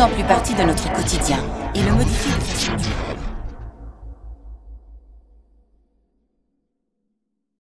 plus en plus partie de notre quotidien. Et le modifie de